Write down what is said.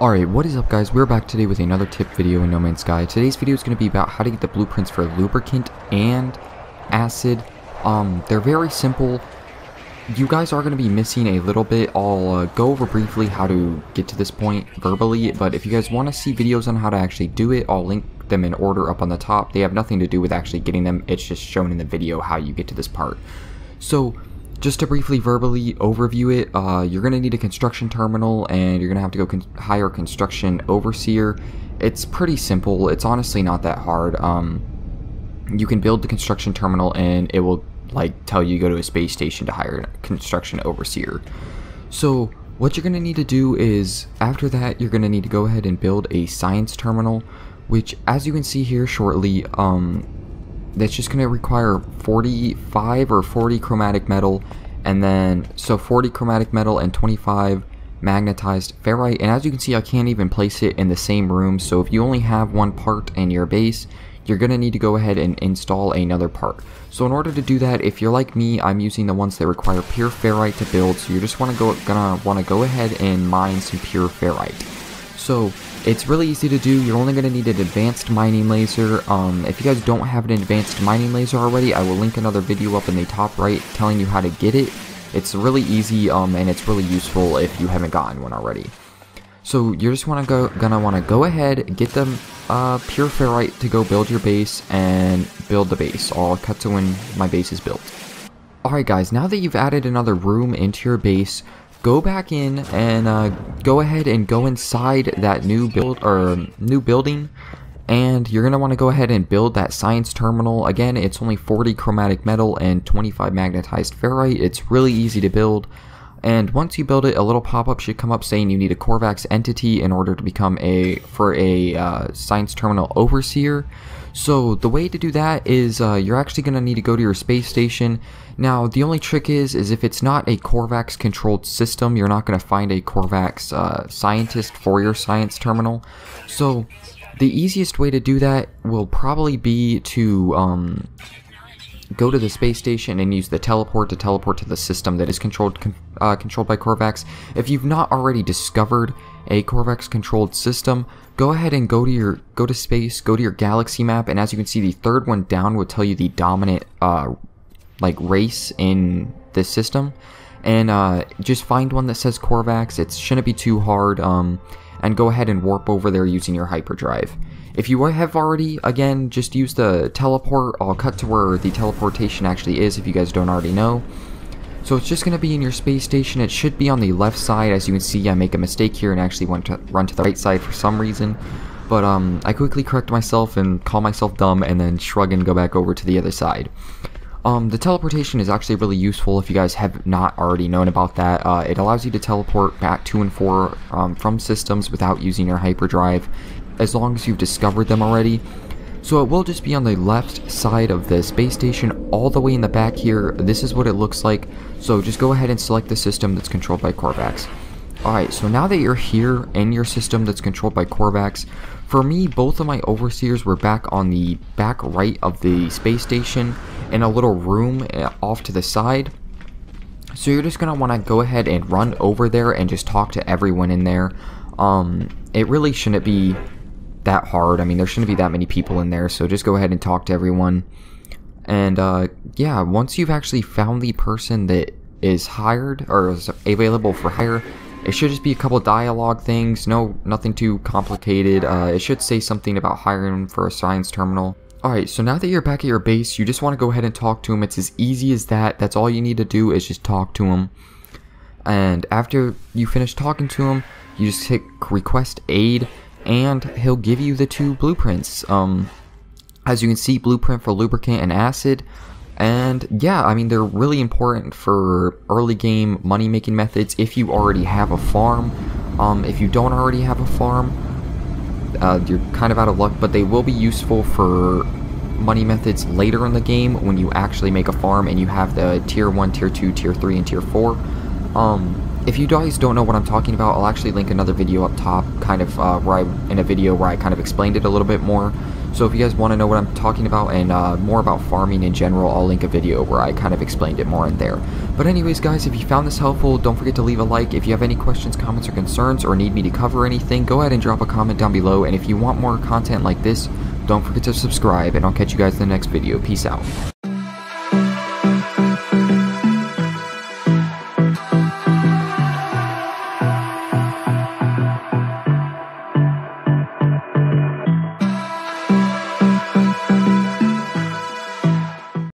Alright, what is up guys? We're back today with another tip video in No Man's Sky. Today's video is going to be about how to get the blueprints for lubricant and acid. Um, they're very simple. You guys are going to be missing a little bit. I'll uh, go over briefly how to get to this point verbally, but if you guys want to see videos on how to actually do it, I'll link them in order up on the top. They have nothing to do with actually getting them, it's just shown in the video how you get to this part. So, just to briefly verbally overview it, uh, you're going to need a construction terminal and you're going to have to go con hire a construction overseer. It's pretty simple. It's honestly not that hard. Um, you can build the construction terminal and it will like tell you to go to a space station to hire a construction overseer. So what you're going to need to do is after that you're going to need to go ahead and build a science terminal which as you can see here shortly um, that's just going to require 45 or 40 chromatic metal and then so 40 chromatic metal and 25 magnetized ferrite and as you can see I can't even place it in the same room so if you only have one part in your base you're going to need to go ahead and install another part. So in order to do that, if you're like me, I'm using the ones that require pure ferrite to build, so you're just wanna go, gonna want to go ahead and mine some pure ferrite. So it's really easy to do. You're only going to need an advanced mining laser. Um, if you guys don't have an advanced mining laser already, I will link another video up in the top right telling you how to get it. It's really easy um, and it's really useful if you haven't gotten one already. So you're just wanna go, gonna want to go ahead, and get the uh, pure ferrite to go build your base and build the base. I'll cut to when my base is built. Alright guys, now that you've added another room into your base, go back in and uh, go ahead and go inside that new build or new building and you're going to want to go ahead and build that science terminal again it's only 40 chromatic metal and 25 magnetized ferrite it's really easy to build and once you build it a little pop-up should come up saying you need a Korvax entity in order to become a for a uh, science terminal overseer so the way to do that is uh, you're actually going to need to go to your space station. Now the only trick is, is if it's not a Korvax controlled system, you're not going to find a Korvax uh, scientist for your science terminal. So the easiest way to do that will probably be to um, go to the space station and use the teleport to teleport to the system that is controlled uh, controlled by Korvax. If you've not already discovered a Korvax controlled system, go ahead and go to your go to space, go to your galaxy map, and as you can see, the third one down will tell you the dominant uh, like race in this system. And uh, just find one that says Korvax. It shouldn't be too hard. Um, and go ahead and warp over there using your hyperdrive. If you have already, again, just use the teleport. I'll cut to where the teleportation actually is if you guys don't already know. So it's just going to be in your space station. It should be on the left side. As you can see, I make a mistake here and actually went to run to the right side for some reason. But um, I quickly correct myself and call myself dumb and then shrug and go back over to the other side. Um, the teleportation is actually really useful if you guys have not already known about that. Uh, it allows you to teleport back to and for um, from systems without using your hyperdrive, as long as you've discovered them already. So it will just be on the left side of the space station, all the way in the back here. This is what it looks like. So just go ahead and select the system that's controlled by Korvax. Alright, so now that you're here in your system that's controlled by Korvax, for me, both of my overseers were back on the back right of the space station in a little room eh, off to the side. So you're just going to want to go ahead and run over there and just talk to everyone in there. Um, it really shouldn't be that hard. I mean, there shouldn't be that many people in there, so just go ahead and talk to everyone. And uh, yeah, once you've actually found the person that is hired or is available for hire, it should just be a couple dialogue things. No, nothing too complicated. Uh, it should say something about hiring for a science terminal. Alright, so now that you're back at your base, you just want to go ahead and talk to him. It's as easy as that. That's all you need to do is just talk to him. And after you finish talking to him, you just hit request aid and he'll give you the two blueprints. Um, as you can see, blueprint for lubricant and acid. And yeah, I mean, they're really important for early game money making methods if you already have a farm. Um, if you don't already have a farm, uh, you're kind of out of luck, but they will be useful for money methods later in the game when you actually make a farm and you have the tier 1, tier 2, tier 3, and tier 4. Um, if you guys don't know what I'm talking about, I'll actually link another video up top, kind of uh, where I in a video where I kind of explained it a little bit more. So if you guys want to know what I'm talking about and uh, more about farming in general, I'll link a video where I kind of explained it more in there. But anyways, guys, if you found this helpful, don't forget to leave a like. If you have any questions, comments, or concerns, or need me to cover anything, go ahead and drop a comment down below. And if you want more content like this, don't forget to subscribe, and I'll catch you guys in the next video. Peace out.